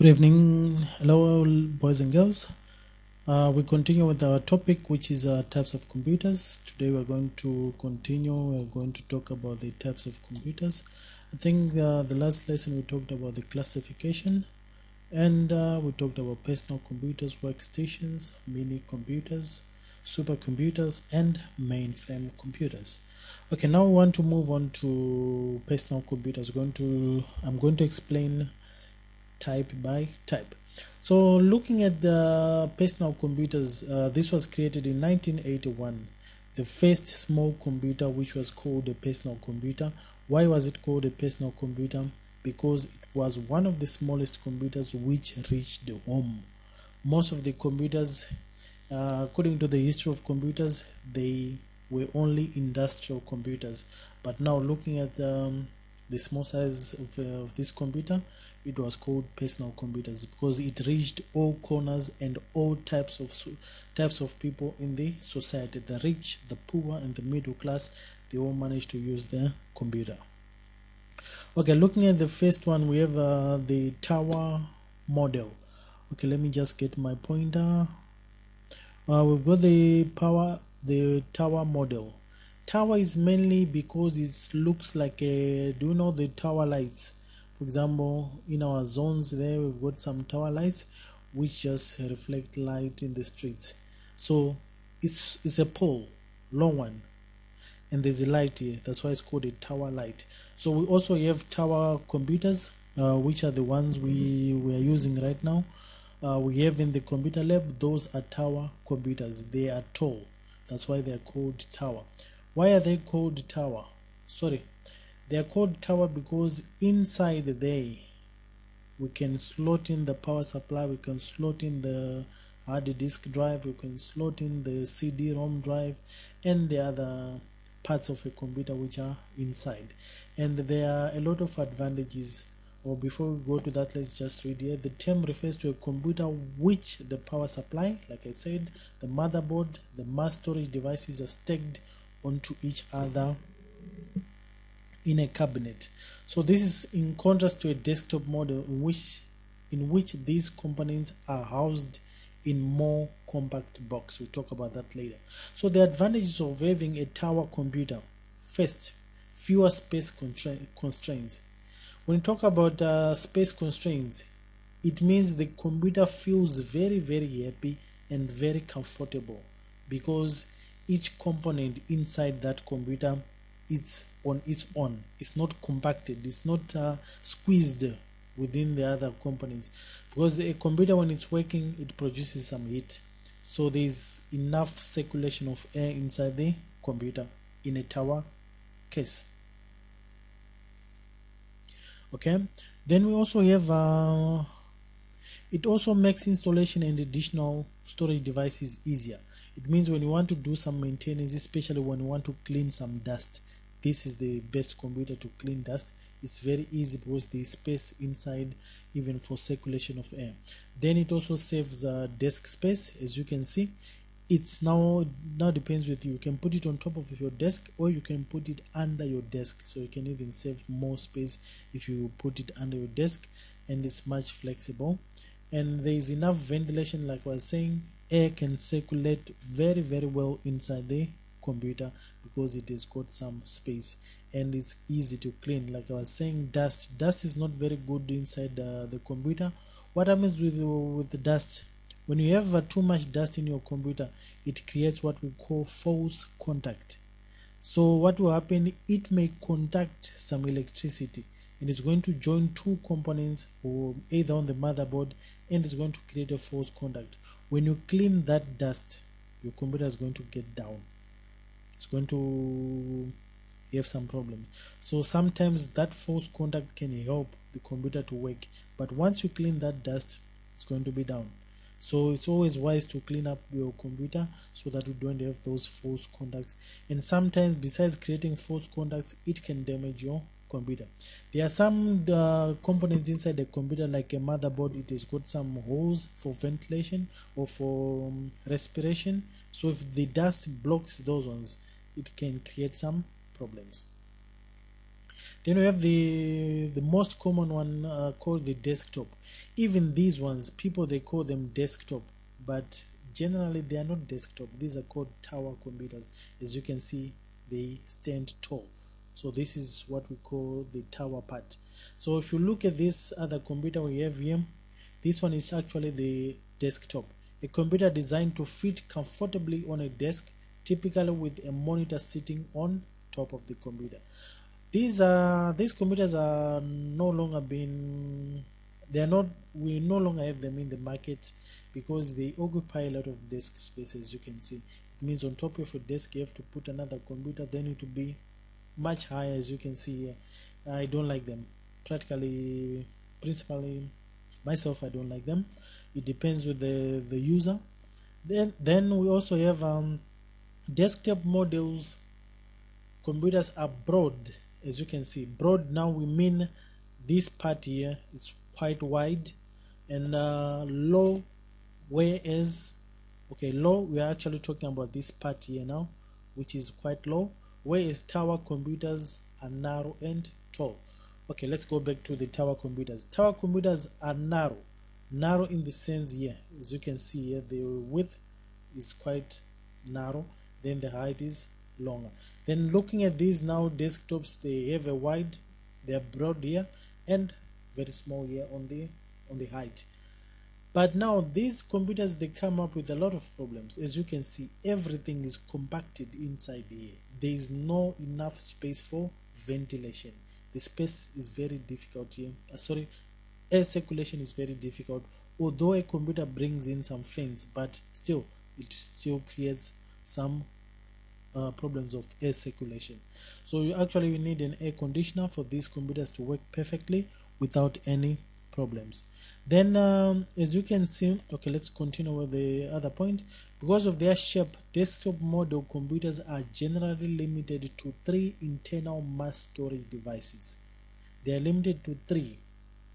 Good evening, hello boys and girls. Uh, we continue with our topic, which is uh, types of computers. Today we're going to continue. We're going to talk about the types of computers. I think uh, the last lesson we talked about the classification, and uh, we talked about personal computers, workstations, mini computers, supercomputers, and mainframe computers. Okay, now we want to move on to personal computers. Going to I'm going to explain type by type. So, looking at the personal computers, uh, this was created in 1981. The first small computer, which was called a personal computer. Why was it called a personal computer? Because it was one of the smallest computers which reached the home. Most of the computers, uh, according to the history of computers, they were only industrial computers. But now, looking at um, the small size of, uh, of this computer, it was called personal computers because it reached all corners and all types of types of people in the society. The rich the poor and the middle class they all managed to use the computer. Okay looking at the first one we have uh, the tower model. Okay let me just get my pointer. Uh, we've got the power the tower model. Tower is mainly because it looks like a do you know the tower lights for example in our zones there we've got some tower lights which just reflect light in the streets. So it's it's a pole long one. And there's a light here. That's why it's called a tower light. So we also have tower computers uh, which are the ones we we are using right now. Uh, we have in the computer lab those are tower computers. They are tall. That's why they are called tower. Why are they called tower? Sorry they are called tower because inside there we can slot in the power supply, we can slot in the hard disk drive, we can slot in the CD-ROM drive and the other parts of a computer which are inside. And there are a lot of advantages. Or before we go to that, let's just read here. The term refers to a computer which the power supply, like I said, the motherboard, the mass storage devices are stacked onto each other in a cabinet. So this is in contrast to a desktop model in which in which these components are housed in more compact box. We'll talk about that later. So the advantages of having a tower computer. First, fewer space constraints. When you talk about uh, space constraints, it means the computer feels very very happy and very comfortable because each component inside that computer it's on its own. It's not compacted. It's not uh, squeezed within the other components. Because a computer when it's working it produces some heat. So there's enough circulation of air inside the computer in a tower case. Okay? Then we also have uh, it also makes installation and additional storage devices easier. It means when you want to do some maintenance especially when you want to clean some dust this is the best computer to clean dust. It's very easy because the space inside even for circulation of air. Then it also saves uh, desk space as you can see. It's now now depends with you. You can put it on top of your desk or you can put it under your desk. So you can even save more space if you put it under your desk and it's much flexible. And there is enough ventilation like I was saying. Air can circulate very very well inside the computer because it has got some space and it's easy to clean. Like i was saying dust dust is not very good inside uh, the computer. What happens with with the dust? When you have uh, too much dust in your computer it creates what we call false contact. So what will happen? It may contact some electricity and it's going to join two components or either on the motherboard and it's going to create a false contact. When you clean that dust your computer is going to get down it's going to have some problems. So sometimes that false contact can help the computer to work but once you clean that dust it's going to be down. So it's always wise to clean up your computer so that you don't have those false contacts. And sometimes besides creating false contacts it can damage your computer. There are some uh, components inside the computer like a motherboard it has got some holes for ventilation or for um, respiration. So if the dust blocks those ones it can create some problems. Then we have the the most common one uh, called the desktop. Even these ones people they call them desktop but generally they are not desktop. These are called tower computers. As you can see they stand tall. So this is what we call the tower part. So if you look at this other computer we have here this one is actually the desktop. A computer designed to fit comfortably on a desk typically with a monitor sitting on top of the computer. These are these computers are no longer being they are not we no longer have them in the market because they occupy a lot of desk space as you can see. It means on top of a desk you have to put another computer then it will be much higher as you can see here. I don't like them. Practically principally myself i don't like them. It depends with the the user. Then then we also have um, desktop models computers are broad as you can see. Broad now we mean this part here is quite wide. And uh, low whereas okay low we are actually talking about this part here now which is quite low. Whereas tower computers are narrow and tall. Okay let's go back to the tower computers. Tower computers are narrow. Narrow in the sense here as you can see here the width is quite narrow then the height is longer. Then looking at these now desktops they have a wide they are broad here and very small here on the on the height. But now these computers they come up with a lot of problems. As you can see everything is compacted inside here. There is no enough space for ventilation. The space is very difficult here. Uh, sorry air circulation is very difficult. Although a computer brings in some fans but still it still creates some uh, problems of air circulation. So you actually need an air conditioner for these computers to work perfectly without any problems. Then um, as you can see okay let's continue with the other point. Because of their shape desktop model computers are generally limited to three internal mass storage devices. They are limited to three.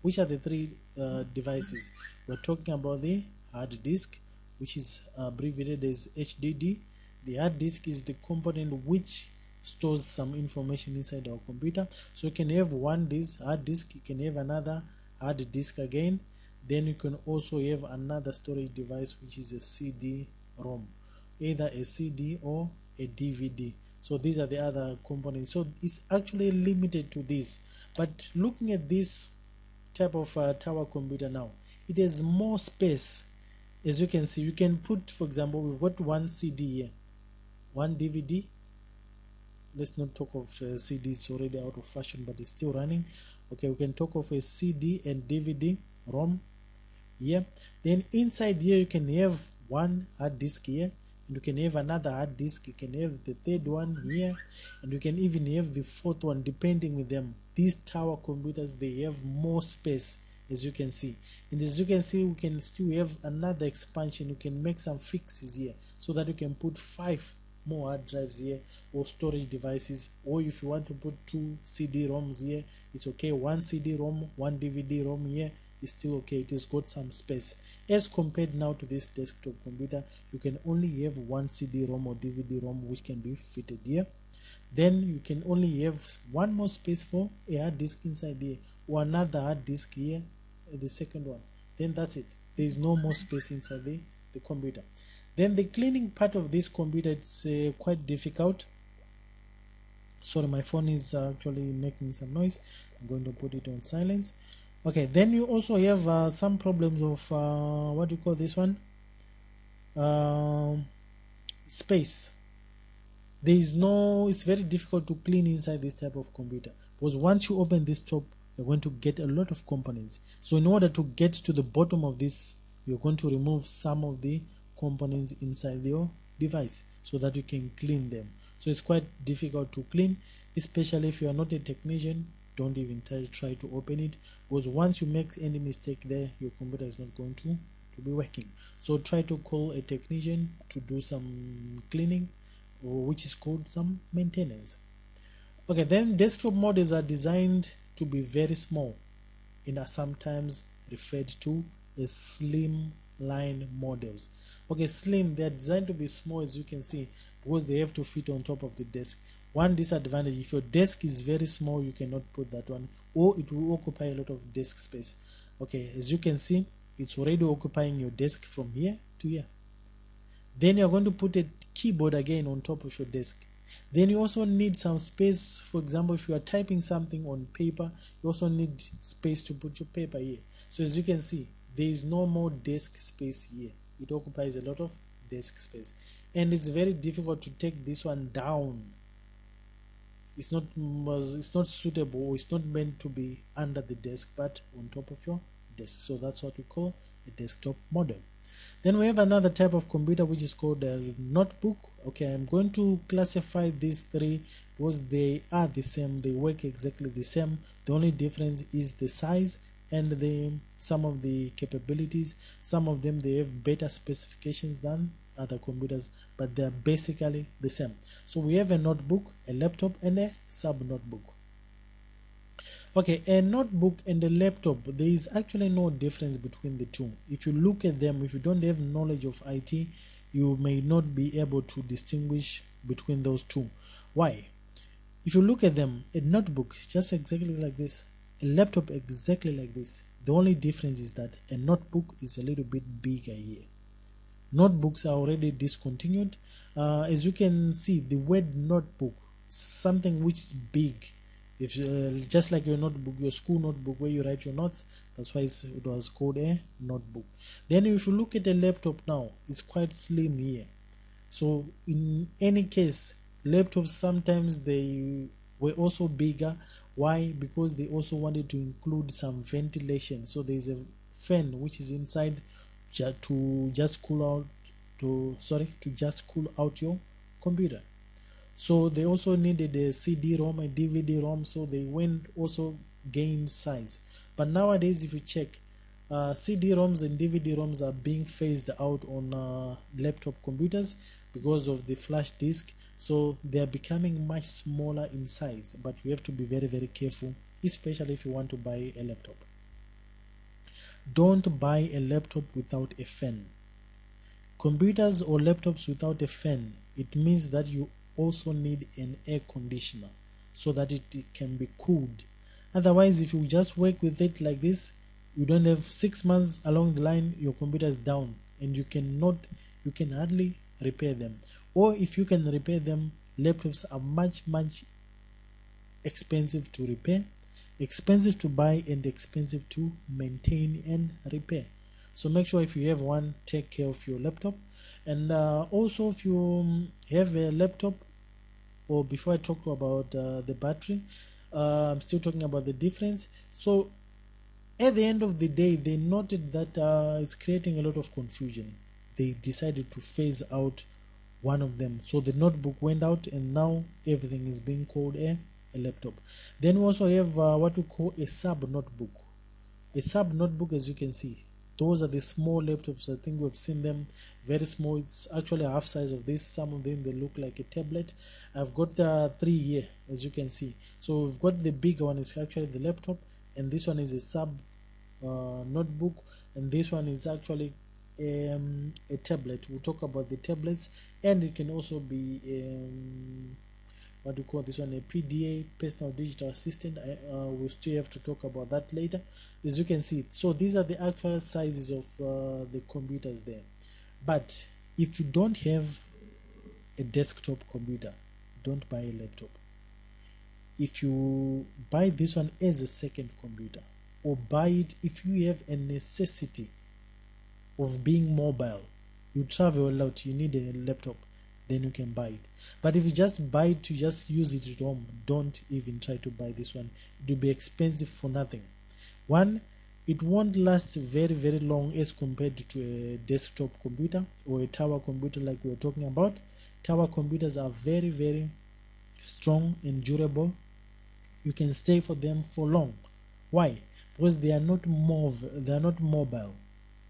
Which are the three uh, devices? We're talking about the hard disk which is abbreviated as HDD the hard disk is the component which stores some information inside our computer. So you can have one disk hard disk you can have another hard disk again. Then you can also have another storage device which is a CD-ROM either a CD or a DVD so these are the other components. So it's actually limited to this. But looking at this type of uh, tower computer now it has more space. As you can see you can put for example we've got one CD here one DVD let's not talk of uh, it's already out of fashion but it's still running. Okay we can talk of a CD and DVD ROM here. Then inside here you can have one hard disk here and you can have another hard disk. You can have the third one here and you can even have the fourth one depending with them. These tower computers they have more space as you can see. And as you can see we can still have another expansion. You can make some fixes here so that you can put five more hard drives here or storage devices or if you want to put two CD-ROMs here it's okay. One CD-ROM one DVD-ROM here is still okay. It has got some space. As compared now to this desktop computer you can only have one CD-ROM or DVD-ROM which can be fitted here. Then you can only have one more space for a hard disk inside here or another hard disk here the second one. Then that's it. There is no more space inside the, the computer then the cleaning part of this computer it's uh, quite difficult. Sorry my phone is actually making some noise. I'm going to put it on silence. Okay then you also have uh, some problems of uh, what do you call this one? Um, space. There is no it's very difficult to clean inside this type of computer. Because once you open this top you're going to get a lot of components. So in order to get to the bottom of this you're going to remove some of the components inside your device so that you can clean them. So it's quite difficult to clean especially if you are not a technician don't even try, to open it because once you make any mistake there your computer is not going to to be working. So try to call a technician to do some cleaning which is called some maintenance. Okay then desktop models are designed to be very small and are sometimes referred to as slim line models okay slim. They are designed to be small as you can see because they have to fit on top of the desk. One disadvantage if your desk is very small you cannot put that one or it will occupy a lot of desk space. Okay as you can see it's already occupying your desk from here to here. Then you're going to put a keyboard again on top of your desk. Then you also need some space. For example if you are typing something on paper you also need space to put your paper here. So as you can see there is no more desk space here it occupies a lot of desk space. And it's very difficult to take this one down. It's not mm, it's not suitable it's not meant to be under the desk but on top of your desk. So that's what we call a desktop model. Then we have another type of computer which is called a notebook. Okay i'm going to classify these three because they are the same. They work exactly the same. The only difference is the size and the some of the capabilities some of them they have better specifications than other computers but they are basically the same. So we have a notebook a laptop and a sub notebook okay a notebook and a laptop there is actually no difference between the two. If you look at them if you don't have knowledge of IT you may not be able to distinguish between those two. Why? If you look at them a notebook is just exactly like this a laptop exactly like this. The only difference is that a notebook is a little bit bigger here. Notebooks are already discontinued. Uh, as you can see the word notebook something which is big. If uh, just like your notebook your school notebook where you write your notes that's why it was called a notebook. Then if you look at a laptop now it's quite slim here. So in any case laptops sometimes they were also bigger why? Because they also wanted to include some ventilation. So there's a fan which is inside to just cool out to sorry to just cool out your computer. So they also needed a cd-rom a dvd-rom so they went also gained size. But nowadays if you check uh, cd-roms and dvd-roms are being phased out on uh, laptop computers because of the flash disk so they are becoming much smaller in size but you have to be very very careful especially if you want to buy a laptop. Don't buy a laptop without a fan. Computers or laptops without a fan it means that you also need an air conditioner so that it, can be cooled. Otherwise if you just work with it like this you don't have six months along the line your computer is down and you cannot you can hardly repair them or if you can repair them laptops are much much expensive to repair expensive to buy and expensive to maintain and repair. So make sure if you have one take care of your laptop. And uh, also if you have a laptop or before I talk about uh, the battery uh, I'm still talking about the difference. So at the end of the day they noted that uh, it's creating a lot of confusion. They decided to phase out one of them. So the notebook went out and now everything is being called a, a laptop. Then we also have uh, what we call a sub notebook. A sub notebook as you can see those are the small laptops. I think we've seen them. Very small. It's actually half size of this. Some of them they look like a tablet. I've got uh, three here as you can see. So we've got the big one is actually the laptop and this one is a sub uh, notebook and this one is actually um, a tablet. We'll talk about the tablets and it can also be um, what do you call this one? A PDA personal digital assistant. I, uh, we'll still have to talk about that later. As you can see so these are the actual sizes of uh, the computers there. But if you don't have a desktop computer don't buy a laptop. If you buy this one as a second computer or buy it if you have a necessity of being mobile. You travel a lot you need a laptop then you can buy it. But if you just buy it to just use it at home. Don't even try to buy this one. It will be expensive for nothing. One it won't last very very long as compared to a desktop computer or a tower computer like we were talking about. Tower computers are very very strong and durable. You can stay for them for long. Why? Because they are not mov they are not mobile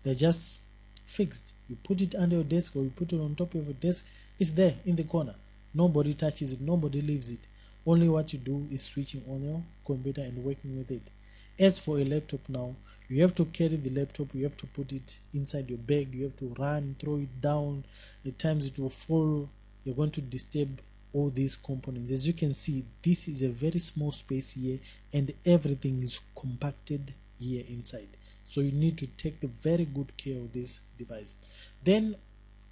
they're just fixed. You put it under your desk or you put it on top of your desk it's there in the corner. Nobody touches it nobody leaves it. Only what you do is switching on your computer and working with it. As for a laptop now you have to carry the laptop you have to put it inside your bag you have to run throw it down. At times it will fall. You're going to disturb all these components. As you can see this is a very small space here and everything is compacted here inside so you need to take very good care of this device. Then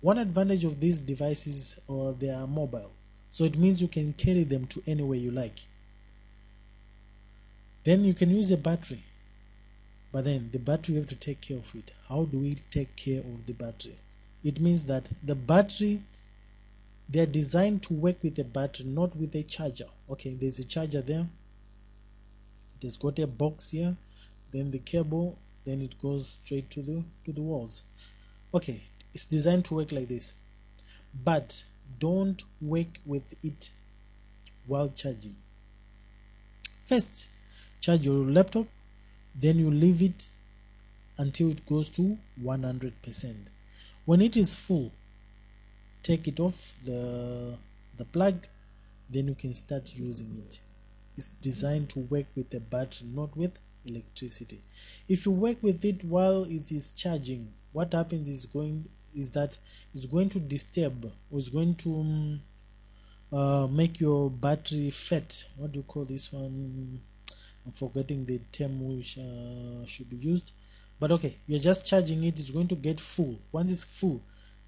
one advantage of these devices or they are mobile. So it means you can carry them to anywhere you like. Then you can use a battery. But then the battery you have to take care of it. How do we take care of the battery? It means that the battery they are designed to work with a battery not with a charger. Okay there's a charger there. It has got a box here. Then the cable then it goes straight to the to the walls. Okay it's designed to work like this. But don't work with it while charging. First charge your laptop then you leave it until it goes to 100% when it is full take it off the the plug then you can start using it. It's designed to work with the battery not with electricity. If you work with it while it is charging what happens is going is that it's going to disturb or it's going to um, uh, make your battery fat. What do you call this one? I'm forgetting the term which uh, should be used. But okay you're just charging it it's going to get full. Once it's full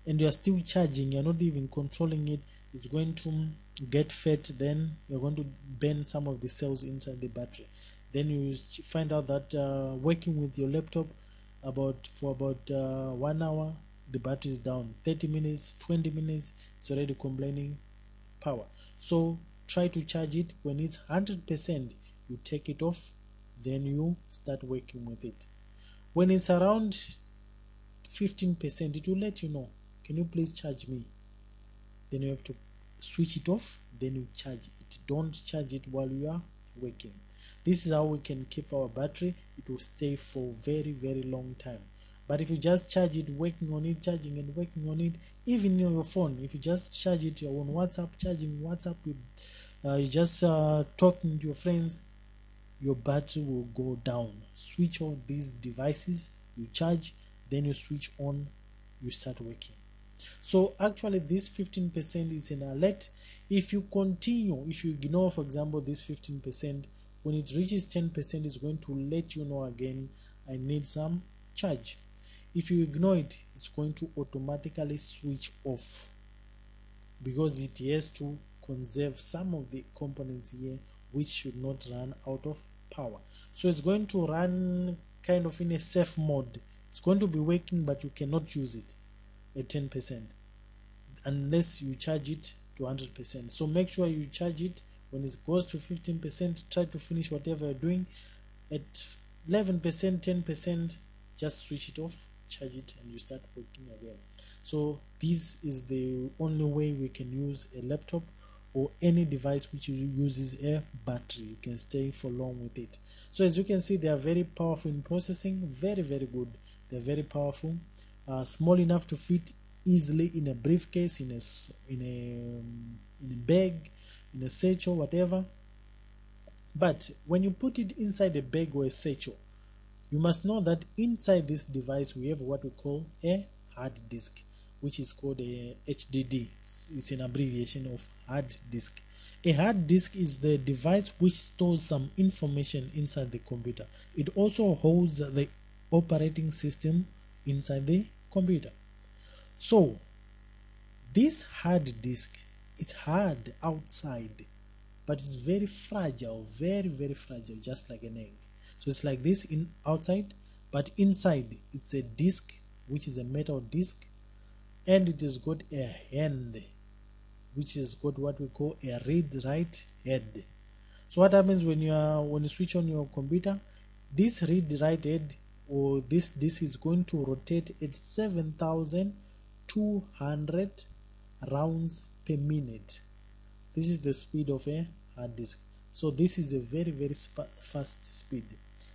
and you're still charging you're not even controlling it it's going to get fat then you're going to burn some of the cells inside the battery then you find out that uh, working with your laptop about for about uh, one hour the battery is down. 30 minutes 20 minutes it's already complaining power. So try to charge it. When it's 100% you take it off then you start working with it. When it's around 15% it will let you know can you please charge me? Then you have to switch it off then you charge it. Don't charge it while you are working this is how we can keep our battery. It will stay for very very long time. But if you just charge it working on it charging and working on it even on your phone if you just charge it you're on whatsapp charging whatsapp with uh, you just uh, talking to your friends your battery will go down. Switch off these devices you charge then you switch on you start working. So actually this 15% is an alert. If you continue if you ignore for example this 15% when it reaches 10% it's going to let you know again I need some charge. If you ignore it it's going to automatically switch off because it has to conserve some of the components here which should not run out of power. So it's going to run kind of in a safe mode. It's going to be working but you cannot use it at 10% unless you charge it to 100% so make sure you charge it when it goes to 15% try to finish whatever you're doing. At 11% 10% just switch it off charge it and you start working again. So this is the only way we can use a laptop or any device which uses a battery. You can stay for long with it. So as you can see they are very powerful in processing. Very very good. They're very powerful. Uh, small enough to fit easily in a briefcase in a in a um, in a bag in a satchel whatever but when you put it inside a bag or a satchel you must know that inside this device we have what we call a hard disk which is called a HDD. It's an abbreviation of hard disk. A hard disk is the device which stores some information inside the computer. It also holds the operating system inside the computer. So, this hard disk is hard outside, but it's very fragile, very, very fragile, just like an egg. So it's like this in outside but inside it's a disc which is a metal disc and it has got a hand which has got what we call a read write head. So what happens when you are when you switch on your computer this read write head or this disk is going to rotate at 7200 rounds per minute. This is the speed of a hard disk. So this is a very very fast speed.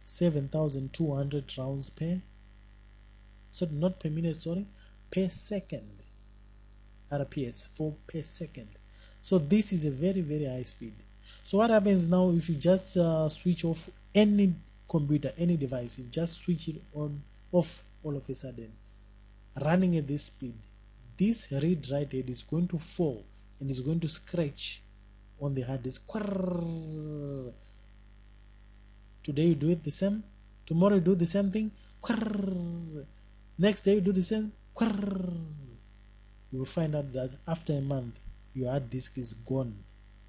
7200 rounds per so not per minute sorry per second. Rps for per second. So this is a very very high speed. So what happens now if you just uh, switch off any computer any device you just switch it on off all of a sudden running at this speed this read write head is going to fall and is going to scratch on the hard disk. Today you do it the same. Tomorrow you do the same thing. Next day you do the same. You will find out that after a month your hard disk is gone.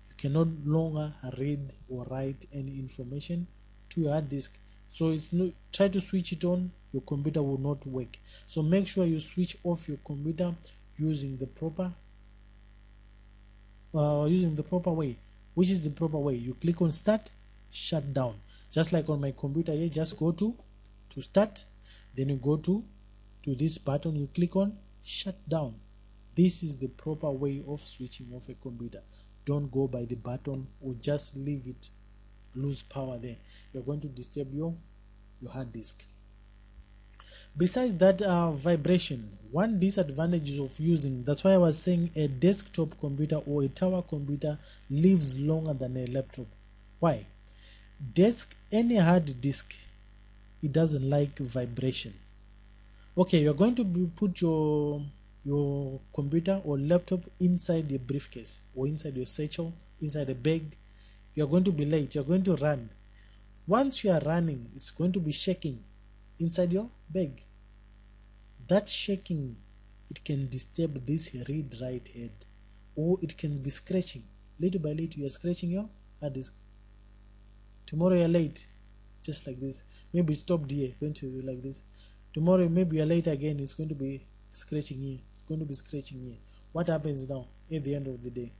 You can no longer read or write any information to your hard disk. So it's no try to switch it on. Your computer will not work. So make sure you switch off your computer using the proper uh, using the proper way. Which is the proper way? You click on start shut down. Just like on my computer here just go to to start. Then you go to to this button you click on shut down. This is the proper way of switching off a computer. Don't go by the button or just leave it lose power there. You're going to disturb your your hard disk besides that uh, vibration one disadvantage of using that's why i was saying a desktop computer or a tower computer lives longer than a laptop. Why? Desk any hard disk it doesn't like vibration. Okay you're going to put your your computer or laptop inside your briefcase or inside your satchel inside a bag. You're going to be late you're going to run. Once you are running it's going to be shaking inside your bag. That shaking it can disturb this read write head or it can be scratching. Little by little you're scratching your hard disk. Tomorrow you're late just like this. Maybe stop here going to be like this. Tomorrow maybe you're late again it's going to be scratching here it's going to be scratching here. What happens now at the end of the day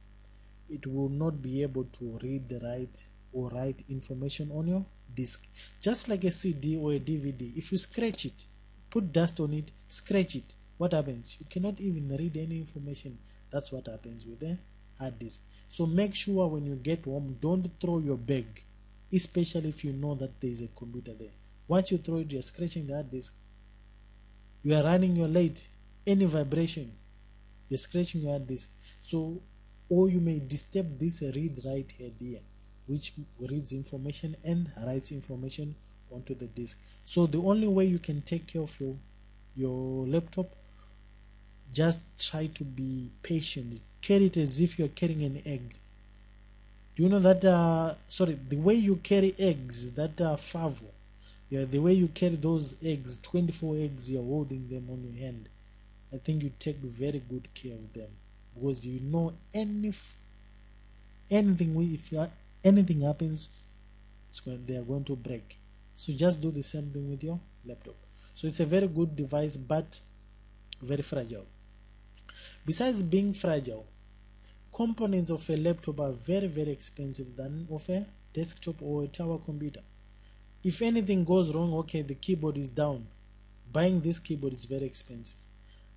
it will not be able to read the write or write information on your disk just like a cd or a dvd if you scratch it put dust on it scratch it what happens? You cannot even read any information. That's what happens with the hard disk. So make sure when you get home don't throw your bag especially if you know that there is a computer there. Once you throw it you're scratching the hard disk. You are running your late any vibration you're scratching your hard disk. So or you may disturb this read write head here which reads information and writes information onto the disk. So the only way you can take care of your your laptop just try to be patient. Carry it as if you're carrying an egg. Do you know that uh, sorry the way you carry eggs that uh, favo yeah the way you carry those eggs 24 eggs you're holding them on your hand. I think you take very good care of them because you know any anything if anything happens going they are going to break. So just do the same thing with your laptop. So it's a very good device but very fragile. Besides being fragile components of a laptop are very very expensive than of a desktop or a tower computer. If anything goes wrong okay the keyboard is down. Buying this keyboard is very expensive.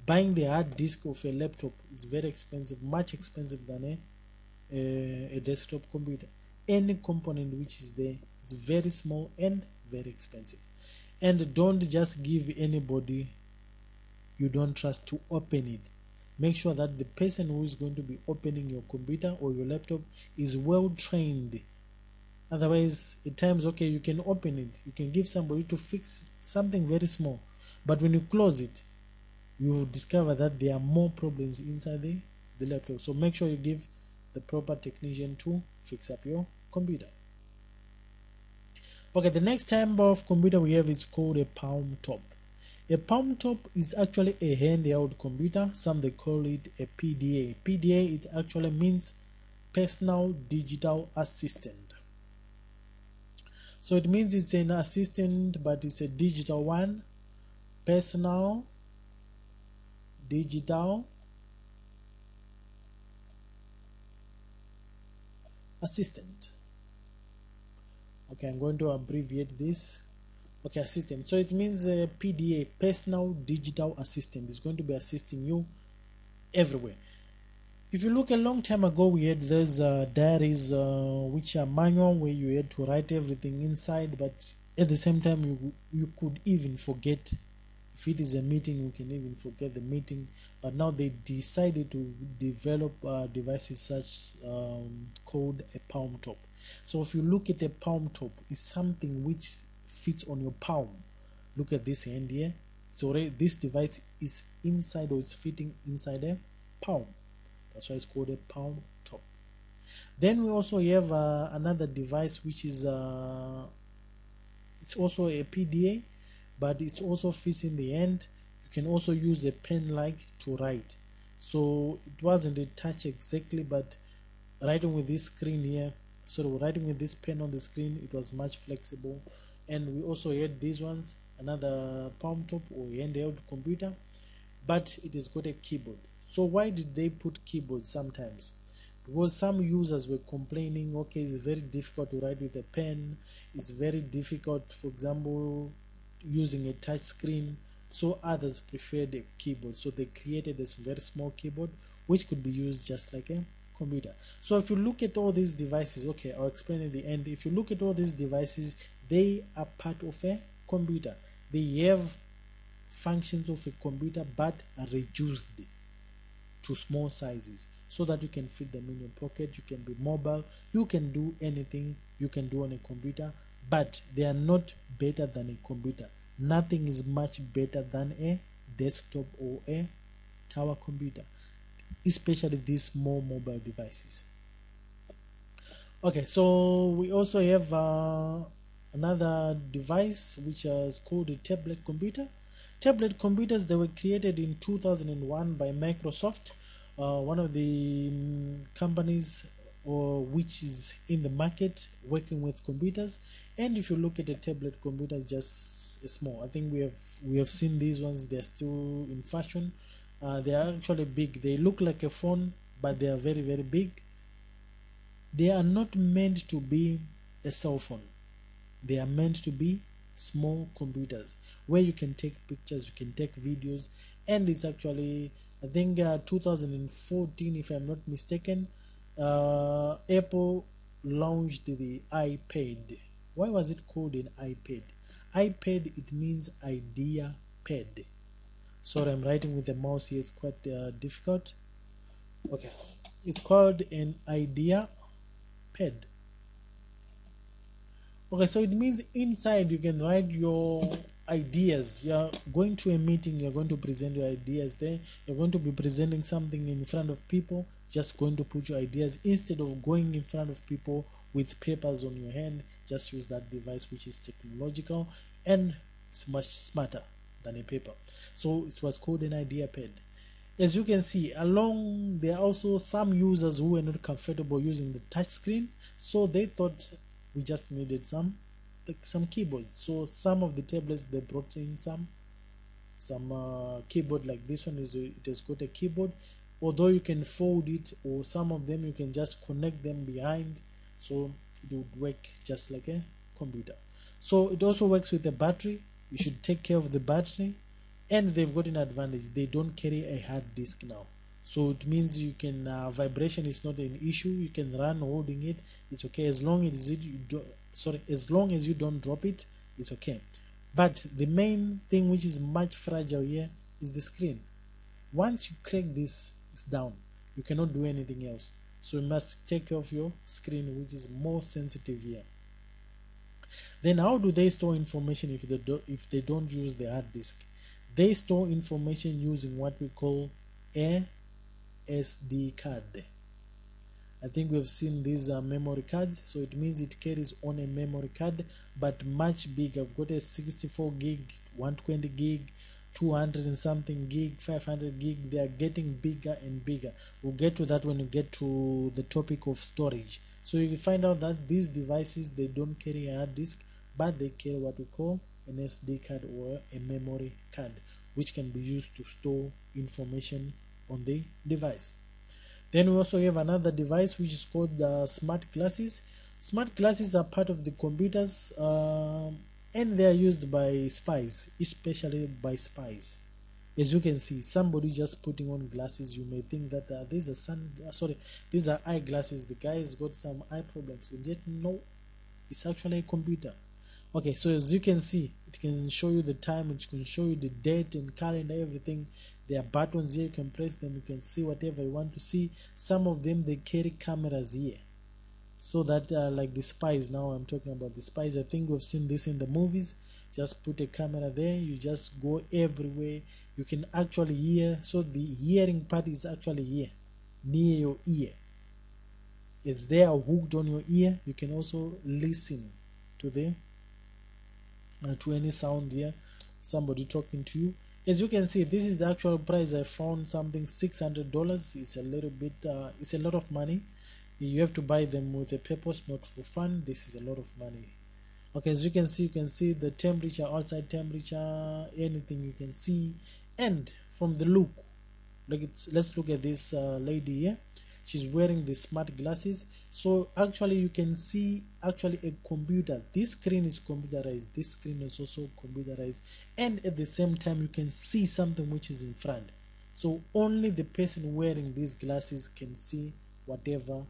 Buying the hard disk of a laptop is very expensive much expensive than a, a, a desktop computer any component which is there is very small and very expensive. And don't just give anybody you don't trust to open it. Make sure that the person who is going to be opening your computer or your laptop is well trained. Otherwise at times okay you can open it. You can give somebody to fix something very small. But when you close it you will discover that there are more problems inside the, the laptop. So make sure you give the proper technician to fix up your computer. Okay the next type of computer we have is called a palm top. A palm top is actually a handheld computer some they call it a pda pda it actually means personal digital assistant. So it means it's an assistant but it's a digital one. Personal digital assistant. Okay i'm going to abbreviate this. Okay assistant. So it means uh, pda personal digital assistant. Is going to be assisting you everywhere. If you look a long time ago we had those uh, diaries uh, which are manual where you had to write everything inside but at the same time you you could even forget if it is a meeting you can even forget the meeting. But now they decided to develop uh, devices such um, called a palm top. So if you look at a palm top it's something which fits on your palm. Look at this hand here. Already this device is inside or it's fitting inside a palm. That's why it's called a palm top. Then we also have uh, another device which is uh, it's also a PDA but it also fits in the end. You can also use a pen like to write. So it wasn't a touch exactly but writing with this screen here so writing with this pen on the screen it was much flexible. And we also had these ones another palm top or handheld computer but it has got a keyboard. So why did they put keyboard sometimes? Because some users were complaining okay it's very difficult to write with a pen. It's very difficult for example using a touch screen so others preferred a keyboard. So they created this very small keyboard which could be used just like a computer. So if you look at all these devices okay i'll explain at the end. If you look at all these devices they are part of a computer. They have functions of a computer but are reduced to small sizes so that you can fit them in your pocket. You can be mobile. You can do anything you can do on a computer but they are not better than a computer. Nothing is much better than a desktop or a tower computer especially these small mobile devices. Okay so we also have uh, another device which is called a tablet computer. Tablet computers they were created in 2001 by microsoft uh, one of the mm, companies or which is in the market working with computers. And if you look at a tablet computer just small. I think we have we have seen these ones they're still in fashion. Uh, they are actually big. They look like a phone but they are very very big. They are not meant to be a cell phone. They are meant to be small computers where you can take pictures you can take videos. And it's actually i think uh, 2014 if i'm not mistaken uh, apple launched the ipad. Why was it called an ipad? ipad it means idea pad. Sorry i'm writing with the mouse here. It's quite uh, difficult. Okay. It's called an idea pad. Okay so it means inside you can write your ideas. You're going to a meeting you're going to present your ideas there. You're going to be presenting something in front of people just going to put your ideas instead of going in front of people with papers on your hand just use that device which is technological and it's much smarter than a paper. So it was called an idea pad. As you can see along there are also some users who were not comfortable using the touch screen so they thought we just needed some some keyboards so some of the tablets they brought in some some uh, keyboard like this one is it has got a keyboard although you can fold it or some of them you can just connect them behind so it would work just like a computer. So it also works with the battery. You should take care of the battery. And they've got an advantage. They don't carry a hard disk now. So it means you can uh, vibration is not an issue. You can run holding it. It's okay. As long as it you do sorry as long as you don't drop it it's okay. But the main thing which is much fragile here is the screen. Once you crack this it's down. You cannot do anything else. So you must take care of your screen which is more sensitive here. Then how do they store information if they do if they don't use the hard disk? They store information using what we call a SD card. I think we've seen these uh, memory cards. So it means it carries on a memory card but much big I've got a 64 gig 120 gig 200 and something gig 500 gig they are getting bigger and bigger. We'll get to that when we get to the topic of storage. So you find out that these devices they don't carry a hard disk but they carry what we call an SD card or a memory card which can be used to store information on the device. Then we also have another device which is called the smart glasses. Smart glasses are part of the computers um, and they are used by spies especially by spies. As you can see somebody just putting on glasses you may think that uh, these are sun uh, sorry these are eyeglasses. The guy has got some eye problems and yet no it's actually a computer. Okay so as you can see it can show you the time it can show you the date and calendar everything. There are buttons here you can press them you can see whatever you want to see. Some of them they carry cameras here so that uh, like the spies now i'm talking about the spies. I think we've seen this in the movies. Just put a camera there. You just go everywhere. You can actually hear. So the hearing part is actually here near your ear. Is there hooked on your ear? You can also listen to the uh, to any sound here. Somebody talking to you. As you can see this is the actual price. I found something 600 dollars. It's a little bit uh, it's a lot of money you have to buy them with a purpose not for fun. This is a lot of money. Okay as you can see you can see the temperature outside temperature anything you can see. And from the look like let's look at this uh, lady here. She's wearing the smart glasses. So actually you can see actually a computer. This screen is computerized. This screen is also computerized. And at the same time you can see something which is in front. So only the person wearing these glasses can see whatever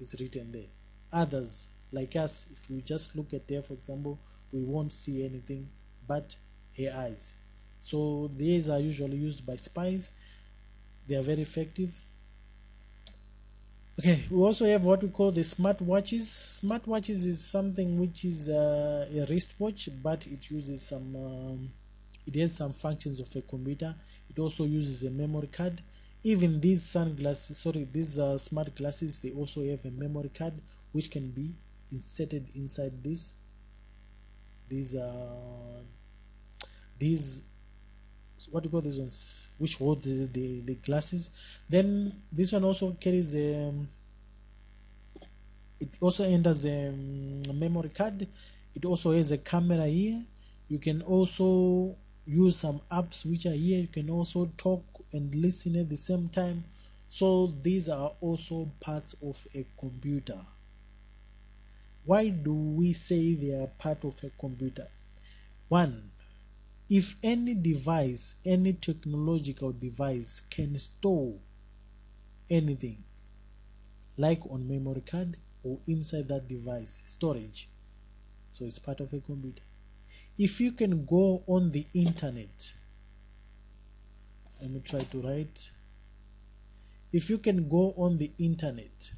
is written there. Others like us if we just look at there for example we won't see anything but her eyes. So these are usually used by spies. They are very effective. Okay we also have what we call the smart watches. Smart watches is something which is uh, a wristwatch but it uses some um, it has some functions of a computer. It also uses a memory card even these sunglasses sorry these uh, smart glasses they also have a memory card which can be inserted inside this. These uh these what do you call these ones? Which hold the, the, the glasses? Then this one also carries a um, it also enters a um, memory card. It also has a camera here. You can also use some apps which are here. You can also talk and listen at the same time. So these are also parts of a computer. Why do we say they are part of a computer? One if any device any technological device can store anything like on memory card or inside that device storage so it's part of a computer. If you can go on the internet let me try to write. If you can go on the internet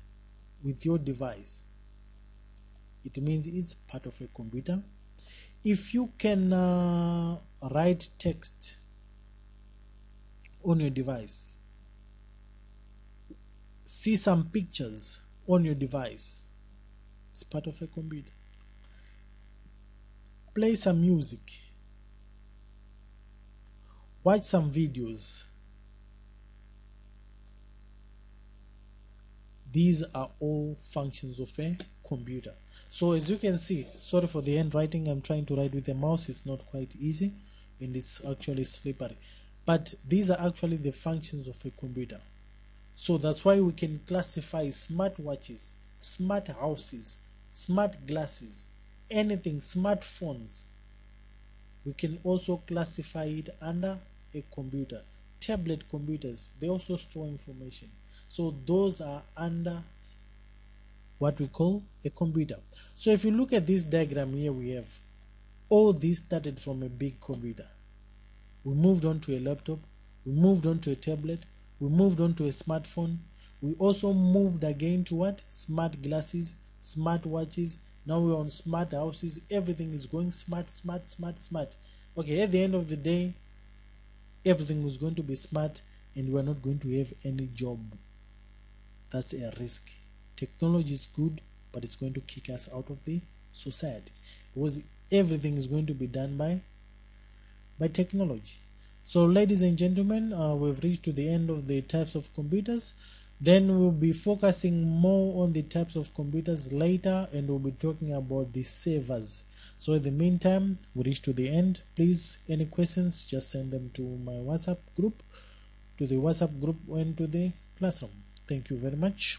with your device it means it's part of a computer. If you can uh, write text on your device see some pictures on your device it's part of a computer. Play some music watch some videos. These are all functions of a computer. So as you can see sorry for the handwriting i'm trying to write with the mouse it's not quite easy and it's actually slippery. But these are actually the functions of a computer. So that's why we can classify smart watches smart houses smart glasses anything smartphones. We can also classify it under a computer. Tablet computers they also store information. So those are under what we call a computer. So if you look at this diagram here we have all this started from a big computer. We moved on to a laptop. We moved on to a tablet. We moved on to a smartphone. We also moved again to what? Smart glasses smart watches. Now we're on smart houses. Everything is going smart smart smart smart. Okay at the end of the day everything is going to be smart and we're not going to have any job. That's a risk. Technology is good but it's going to kick us out of the society because everything is going to be done by by technology. So ladies and gentlemen uh, we've reached to the end of the types of computers then we'll be focusing more on the types of computers later and we'll be talking about the servers. So in the meantime we reach to the end. Please any questions just send them to my whatsapp group. To the whatsapp group and to the classroom. Thank you very much